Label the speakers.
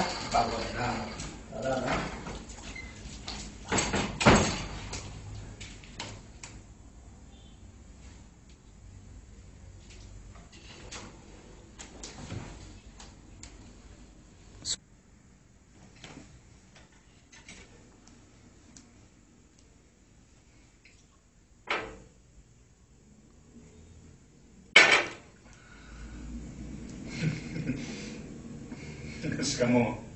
Speaker 1: 你爸过来看来来来 しかも